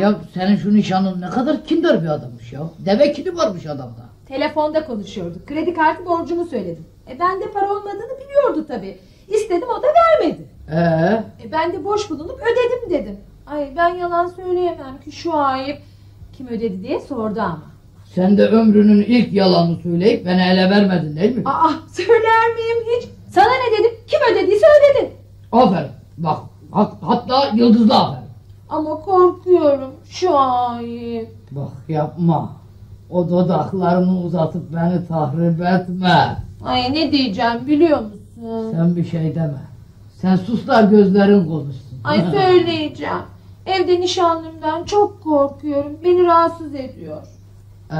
Ya senin şu nişanın ne kadar kindar bir adammış ya. Deve kidi varmış adamda. Telefonda konuşuyorduk. Kredi kartı borcumu söyledim. E bende para olmadığını biliyordu tabii. İstedim o da vermedi. Ee, E ben de boş bulunup ödedim dedim. Ay ben yalan söyleyemem ki şu ayıp. Kim ödedi diye sordu ama. sen de ömrünün ilk yalanını söyleyip beni ele vermedin değil mi? Aa söyler miyim hiç? Sana ne dedim? Kim ödediyse ödedi. Aferin. Bak hat- hatta yıldızlı aferin. Ama korkuyorum şu ayıp. Bak yapma. O dudaklarını uzatıp beni tahrip etme. Ay ne diyeceğim biliyor musun? Sen bir şey deme. Sen sus da gözlerin konuşsun. Ay söyleyeceğim. Evde nişanlımdan çok korkuyorum. Beni rahatsız ediyor. Ee,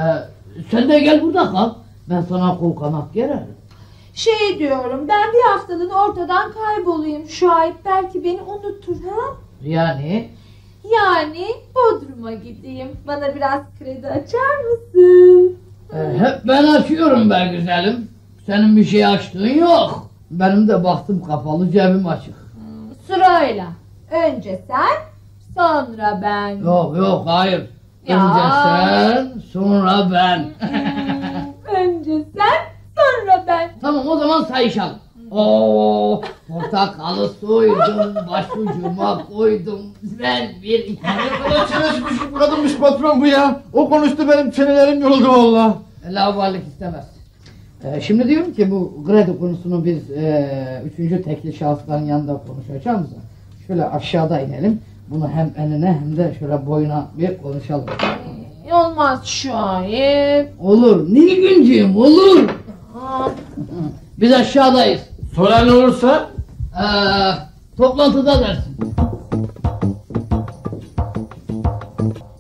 sen de gel burada kal. Ben sana kol kanat gererim. Şey diyorum ben bir haftalığına ortadan kaybolayım. Ayıp belki beni unutur ha? Yani Yani Bodrum'a gideyim. Bana biraz kredi açar mısın? e, hep ben açıyorum be güzelim. Senin bir şey açtığın yok. Benim de baktım kapalı cebim açık. Sırayla. Önce sen, sonra ben. Yok yok hayır. Ya. Önce sen sonra ben. Hmm, Önce sen, sonra ben. tamam o zaman sayışalım. Oo, portakalı soydum, başucuma koydum. Ben bir iki. Ne kadar çenesi düşük bir kadınmış patron bu ya. O konuştu benim çenelerim yoruldu valla. Lavallik istemez. Ee, şimdi diyorum ki bu kredi konusunu biz e, üçüncü tekli şahısların yanında konuşacağımız şöyle aşağıda inelim. Bunu hem enine hem de şöyle boyuna bir konuşalım. Olmaz şu ayıp. Olur. Nilgüncüğüm olur. Biz aşağıdayız. Sonra ne olursa? Ee, toplantıda dersin.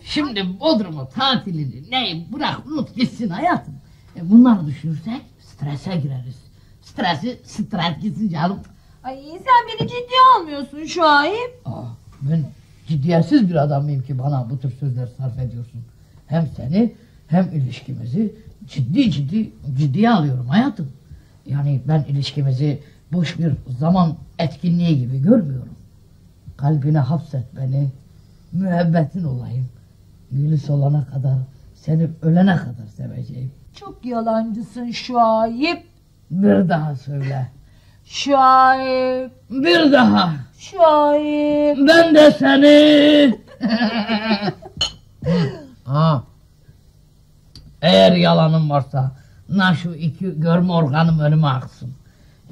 Şimdi Bodrum'u, tatilini, neyi bırak unut gitsin hayatım. E, bunları düşünürsek strese gireriz. Stresi stres gitsin canım. Ay sen beni ciddiye almıyorsun şu ayıp. Aa, ben ciddiyetsiz bir adam mıyım ki bana bu tür sözler sarf ediyorsun? Hem seni hem ilişkimizi ciddi ciddi ciddiye alıyorum hayatım. Yani ben ilişkimizi boş bir zaman etkinliği gibi görmüyorum. Kalbine hapset beni, müebbetin olayım. Gülü solana kadar, seni ölene kadar seveceğim. Çok yalancısın şu ayıp. Bir daha söyle. Şu ayıp. Bir daha. Şu ayıp. Ben de seni. ha. Eğer yalanım varsa na şu iki görme organım önüme aksın.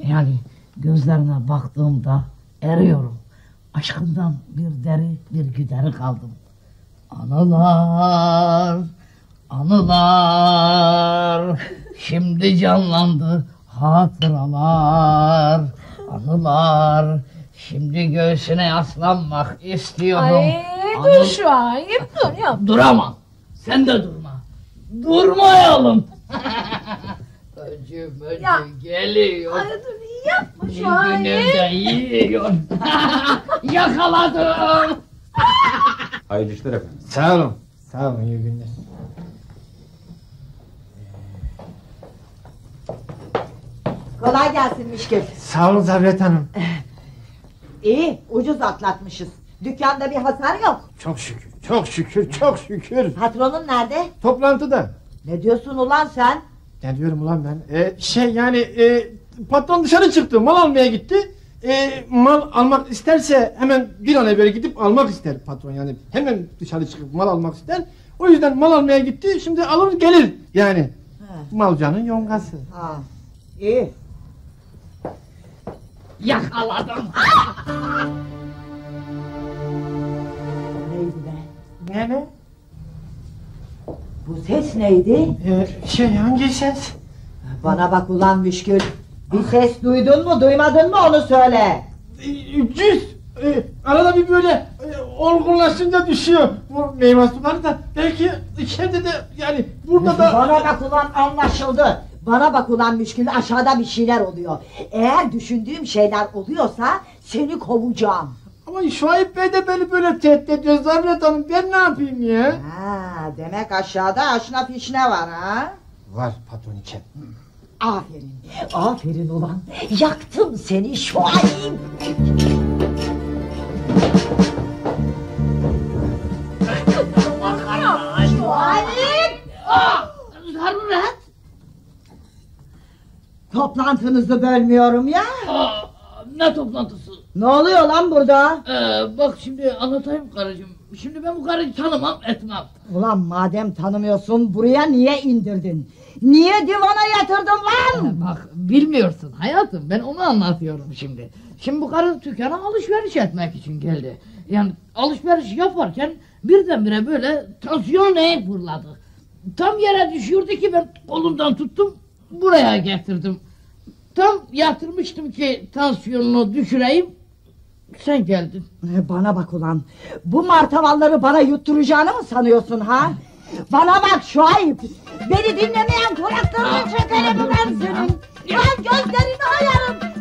Yani gözlerine baktığımda eriyorum. Aşkından bir deri bir güderi kaldım. Anılar, anılar, şimdi canlandı hatıralar, anılar, şimdi göğsüne yaslanmak istiyorum. Ay dur şu ayıp dur ya. Duramam. Sen de durma. Durmayalım. Öcüm Ya. geliyor. Ay dur yapma şu Günüm ayıp. de yiyor. Yakaladım. Hayırlı işler efendim. Sağ olun. Sağ olun iyi günler. Kolay gelsin Mişkil. Sağ olun Zaviet Hanım. İyi, ucuz atlatmışız. Dükkanda bir hasar yok. Çok şükür, çok şükür, çok şükür. Patronun nerede? Toplantıda. Ne diyorsun ulan sen? Ne diyorum ulan ben? Ee, şey yani e, patron dışarı çıktı, mal almaya gitti. E, mal almak isterse hemen bir an evvel gidip almak ister patron yani. Hemen dışarı çıkıp mal almak ister. O yüzden mal almaya gitti. Şimdi alır gelir yani. Ha, Malcanın yongası. ha. İyi. Yakaladım. Neydi be? Ne ne? Bu ses neydi? Ee, şey hangi ses? Bana bak ulan Müşkül. Bir ses duydun mu duymadın mı onu söyle. Ee, Cüz. Ee, arada bir böyle e, olgunlaşınca düşüyor. Bu meyve suları da belki içeride de yani burada da... Bana bak ulan anlaşıldı. Bana bak ulan Müşkül aşağıda bir şeyler oluyor. Eğer düşündüğüm şeyler oluyorsa seni kovacağım. Ama Şuayb Bey de beni böyle tehdit ediyor Zaruret Hanım. Ben ne yapayım ya? Ha, demek aşağıda aşna fişne var ha? Var patron için. Aferin. Aferin ulan. Yaktım seni Şuayb. Şuayb! Ah! Zaruret! Toplantınızı bölmüyorum ya. Aa, ne toplantısı? Ne oluyor lan burada? Ee, bak şimdi anlatayım karıcığım. Şimdi ben bu karıyı tanımam etmem. Ulan madem tanımıyorsun buraya niye indirdin? Niye divana yatırdın lan? Ee, bak bilmiyorsun hayatım ben onu anlatıyorum şimdi. Şimdi bu karı dükkana alışveriş etmek için geldi. Yani alışveriş yaparken birdenbire böyle tansiyon neye fırladı. Tam yere düşüyordu ki ben kolundan tuttum buraya getirdim. Tam yatırmıştım ki tansiyonunu düşüreyim. Sen geldin. Ee, Bana bak ulan. Bu martavalları bana yutturacağını mı sanıyorsun ha? Bana bak Şuayb. Beni dinlemeyen kulaklarını çekerim ben senin. Lan gözlerini ayarım.